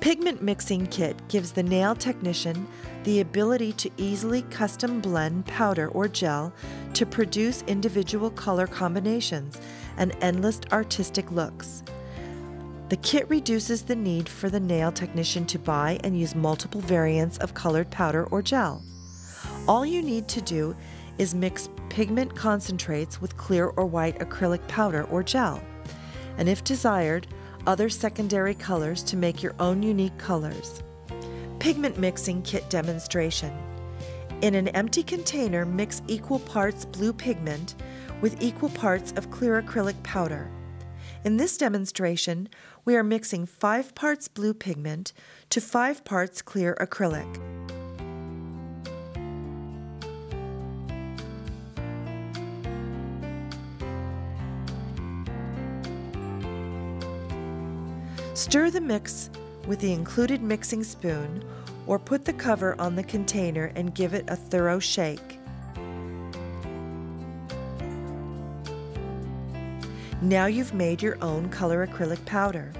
Pigment Mixing Kit gives the nail technician the ability to easily custom blend powder or gel to produce individual color combinations and endless artistic looks. The kit reduces the need for the nail technician to buy and use multiple variants of colored powder or gel. All you need to do is mix pigment concentrates with clear or white acrylic powder or gel, and if desired, other secondary colors to make your own unique colors. Pigment Mixing Kit Demonstration In an empty container, mix equal parts blue pigment with equal parts of clear acrylic powder. In this demonstration, we are mixing 5 parts blue pigment to 5 parts clear acrylic. Stir the mix with the included mixing spoon or put the cover on the container and give it a thorough shake. Now you've made your own color acrylic powder.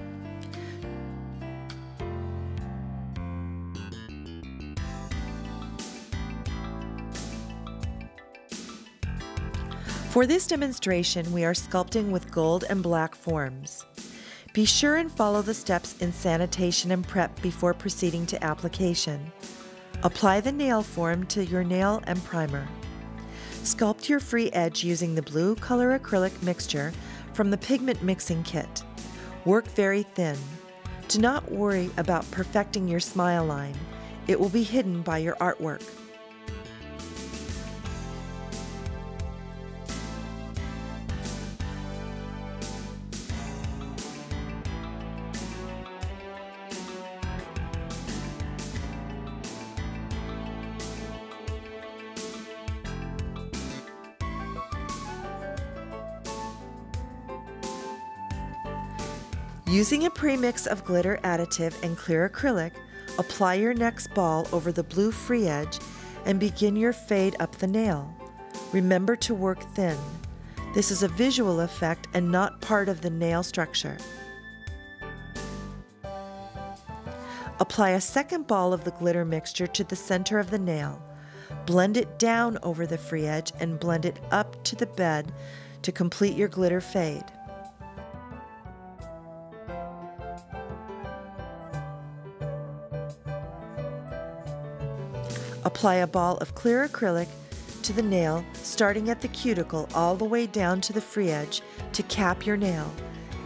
For this demonstration, we are sculpting with gold and black forms. Be sure and follow the steps in sanitation and prep before proceeding to application. Apply the nail form to your nail and primer. Sculpt your free edge using the blue color acrylic mixture from the pigment mixing kit. Work very thin. Do not worry about perfecting your smile line. It will be hidden by your artwork. Using a premix of glitter additive and clear acrylic, apply your next ball over the blue free edge and begin your fade up the nail. Remember to work thin. This is a visual effect and not part of the nail structure. Apply a second ball of the glitter mixture to the center of the nail. Blend it down over the free edge and blend it up to the bed to complete your glitter fade. Apply a ball of clear acrylic to the nail, starting at the cuticle all the way down to the free edge to cap your nail,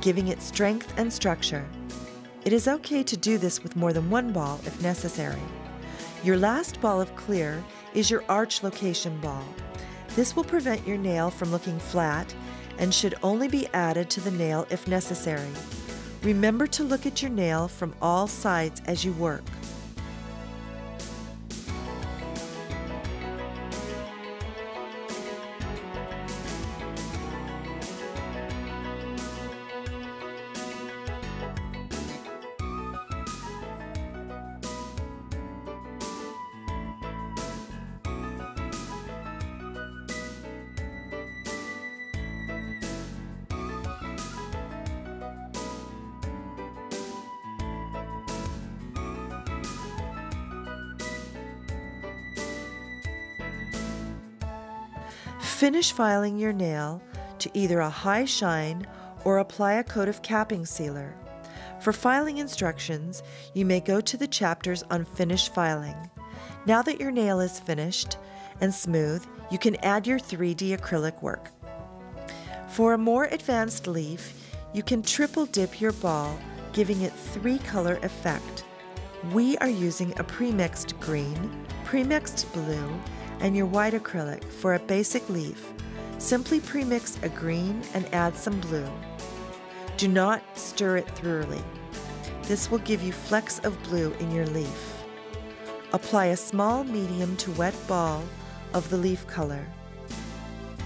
giving it strength and structure. It is okay to do this with more than one ball if necessary. Your last ball of clear is your arch location ball. This will prevent your nail from looking flat and should only be added to the nail if necessary. Remember to look at your nail from all sides as you work. Finish filing your nail to either a high shine or apply a coat of capping sealer. For filing instructions, you may go to the chapters on finish filing. Now that your nail is finished and smooth, you can add your 3D acrylic work. For a more advanced leaf, you can triple dip your ball, giving it three color effect. We are using a premixed green, premixed blue, and your white acrylic for a basic leaf, simply premix a green and add some blue. Do not stir it thoroughly. This will give you flecks of blue in your leaf. Apply a small medium to wet ball of the leaf color.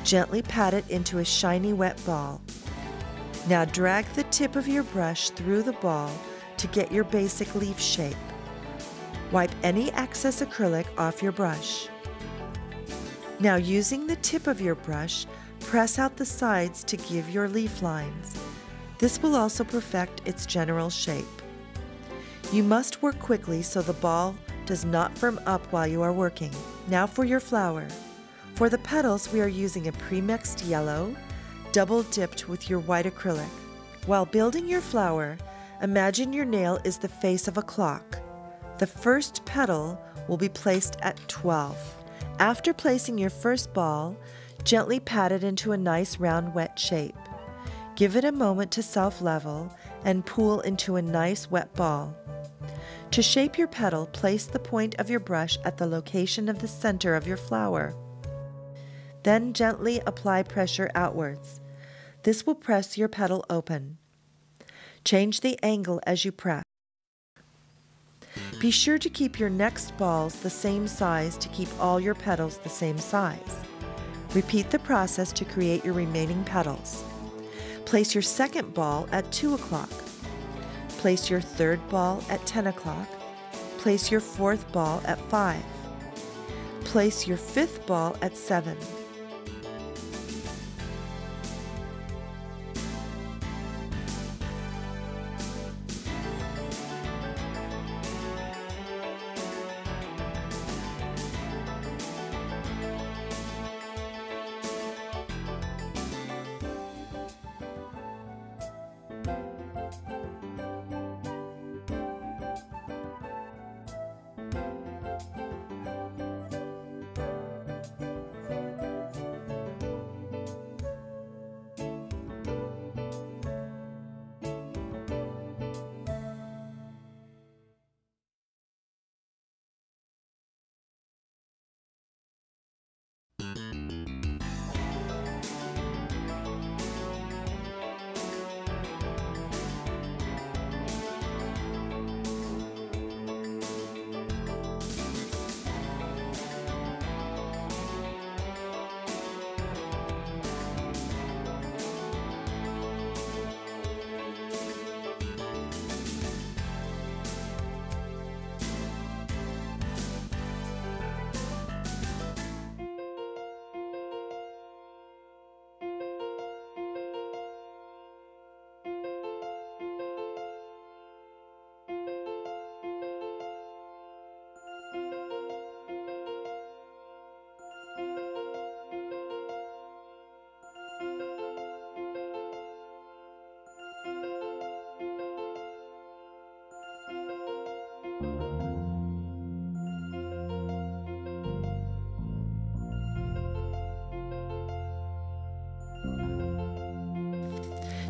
Gently pat it into a shiny wet ball. Now drag the tip of your brush through the ball to get your basic leaf shape. Wipe any excess acrylic off your brush. Now using the tip of your brush, press out the sides to give your leaf lines. This will also perfect its general shape. You must work quickly so the ball does not firm up while you are working. Now for your flower. For the petals, we are using a pre-mixed yellow, double dipped with your white acrylic. While building your flower, imagine your nail is the face of a clock. The first petal will be placed at 12. After placing your first ball, gently pat it into a nice round wet shape. Give it a moment to self level and pool into a nice wet ball. To shape your petal, place the point of your brush at the location of the center of your flower. Then gently apply pressure outwards. This will press your petal open. Change the angle as you press. Be sure to keep your next balls the same size to keep all your petals the same size. Repeat the process to create your remaining petals. Place your second ball at 2 o'clock. Place your third ball at 10 o'clock. Place your fourth ball at 5. Place your fifth ball at 7.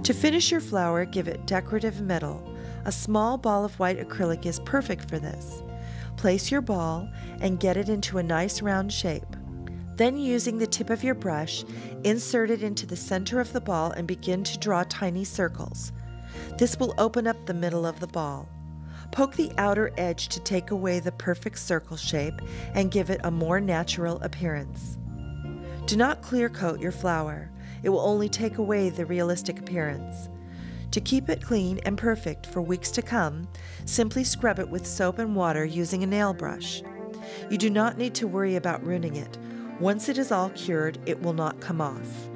To finish your flower, give it decorative metal. A small ball of white acrylic is perfect for this. Place your ball and get it into a nice round shape. Then using the tip of your brush, insert it into the center of the ball and begin to draw tiny circles. This will open up the middle of the ball. Poke the outer edge to take away the perfect circle shape and give it a more natural appearance. Do not clear coat your flower. It will only take away the realistic appearance. To keep it clean and perfect for weeks to come, simply scrub it with soap and water using a nail brush. You do not need to worry about ruining it. Once it is all cured, it will not come off.